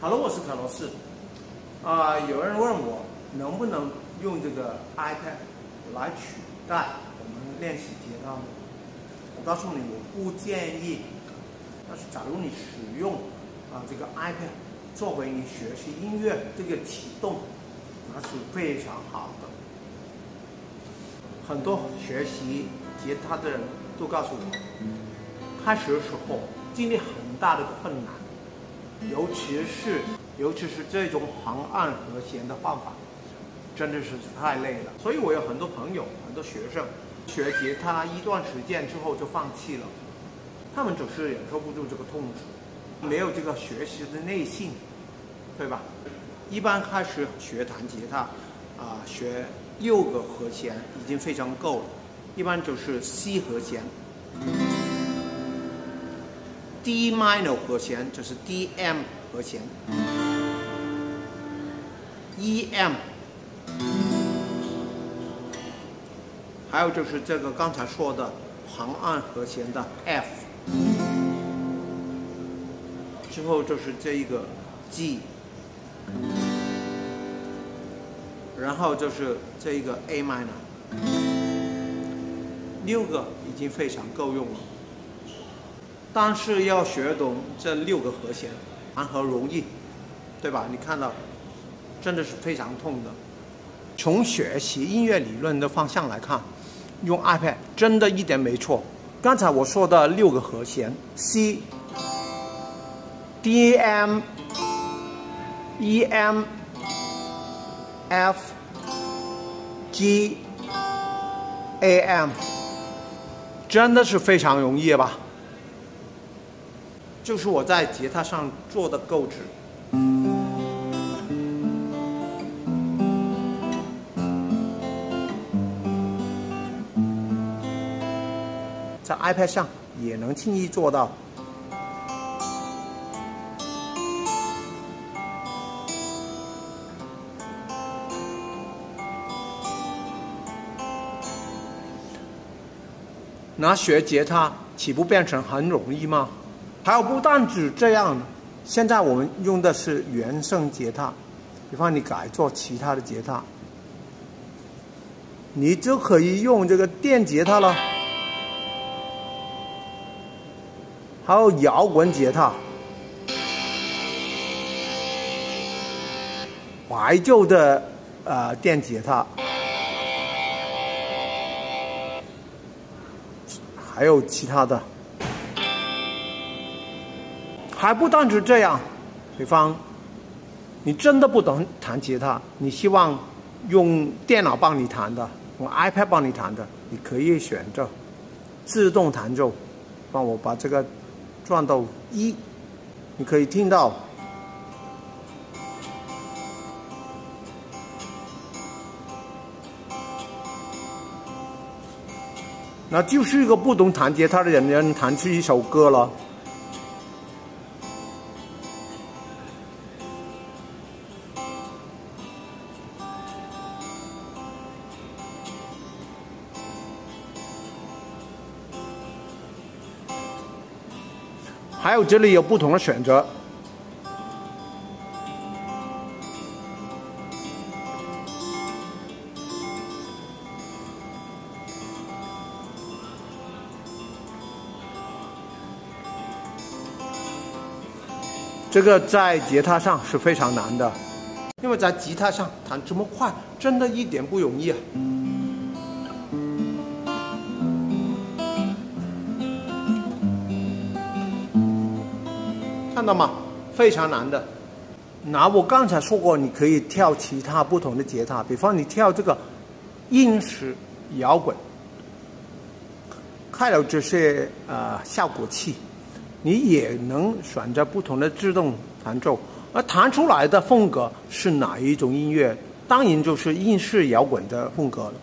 Hello，我是卡罗斯。啊、有人问我能不能用这个 iPad 来取代我们练习吉他呢？我告诉你，我不建议。但是，假如你使用啊、这个 iPad 作为你学习音乐这个启动，那是非常好的。很多学习吉他的人都告诉我，开始的时候经历很大的困难。尤其是尤其是这种横按和弦的方法，真的是太累了。所以我有很多朋友、很多学生学吉他一段时间之后就放弃了，他们总是忍受不住这个痛楚，没有这个学习的耐性，对吧？一般开始学弹吉他，啊、学六个和弦已经非常够了，一般就是 C 和弦。D minor 和弦就是 D M 和弦，E M，还有就是这个刚才说的横按和弦的 F，之后就是这一个 G，然后就是这一个 A minor，六个已经非常够用了。但是要学懂这六个和弦，谈何容易，对吧？你看到，真的是非常痛的。从学习音乐理论的方向来看，用 iPad 真的一点没错。刚才我说的六个和弦：C、D、M、E、M、F、G、A、M，真的是非常容易吧？就是我在吉他上做的构置。在 iPad 上也能轻易做到。那学吉他岂不变成很容易吗？还有不但只这样，现在我们用的是原声吉他，比方你改做其他的吉他，你就可以用这个电吉他了。还有摇滚吉他，怀旧的呃电吉他，还有其他的。还不单止这样，比方，你真的不懂弹吉他，你希望用电脑帮你弹的，用 iPad 帮你弹的，你可以选择自动弹奏，帮我把这个转到一，你可以听到。那就是一个不懂弹吉他的人能弹出一首歌了。还有这里有不同的选择。这个在吉他上是非常难的，因为在吉他上弹这么快，真的一点不容易啊。看到吗？非常难的。那我刚才说过，你可以跳其他不同的吉他，比方你跳这个硬式摇滚，还有这些呃效果器，你也能选择不同的自动弹奏，而弹出来的风格是哪一种音乐？当然就是硬式摇滚的风格了。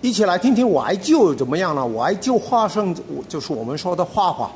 一起来听听我爱旧怎么样呢？怀旧画上就是我们说的画画。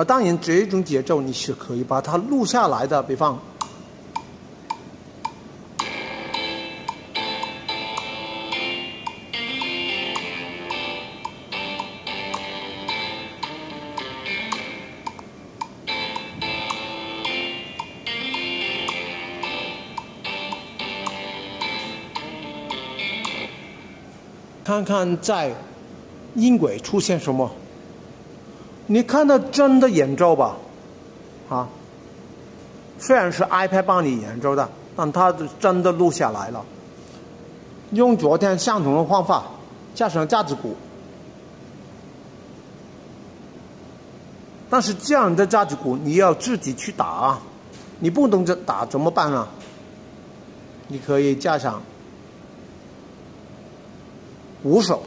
啊，当然这种节奏你是可以把它录下来的，比方。看看在音轨出现什么？你看到真的演奏吧？啊，虽然是 iPad 帮你演奏的，但它真的录下来了。用昨天相同的方法，加上架子鼓，但是这样的架子鼓你要自己去打，你不懂这打怎么办啊？你可以加上。鼓手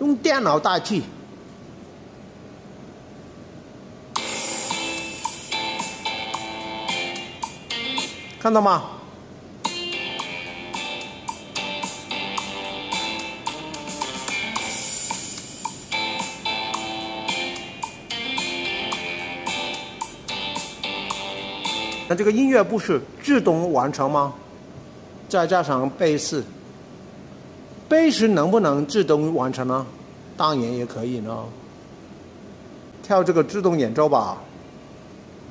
用电脑代替，看到吗？那这个音乐不是自动完成吗？再加上贝斯。贝斯能不能自动完成呢？当然也可以呢。跳这个自动演奏吧。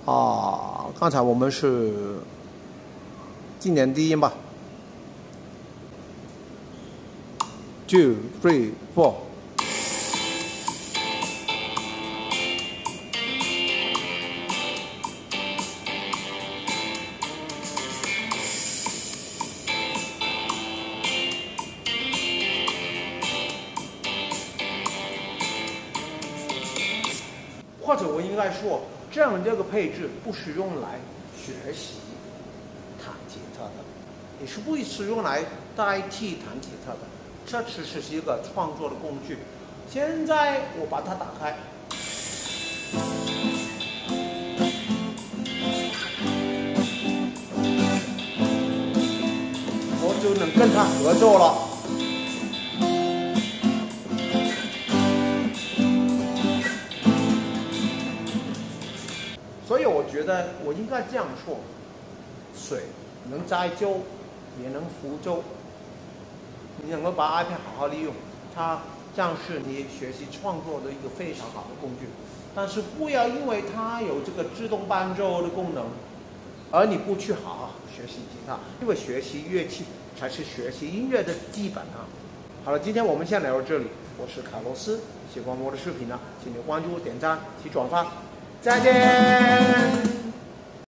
啊，刚才我们是今年低音吧。Two, three, four. 或者我应该说，这样的这个配置不是用来学习弹吉他的，也是不是用来代替弹吉他的，这其实是一个创作的工具。现在我把它打开，我就能跟他合作了。所以我觉得我应该这样说：水能载舟，也能覆舟。你能够把 iPad 好好利用，它将是你学习创作的一个非常好的工具。但是不要因为它有这个自动伴奏的功能，而你不去好好学习吉他，因为学习乐器才是学习音乐的基本啊。好了，今天我们先聊到这里。我是卡洛斯，喜欢我的视频呢，请你关注、点赞及转发。再见。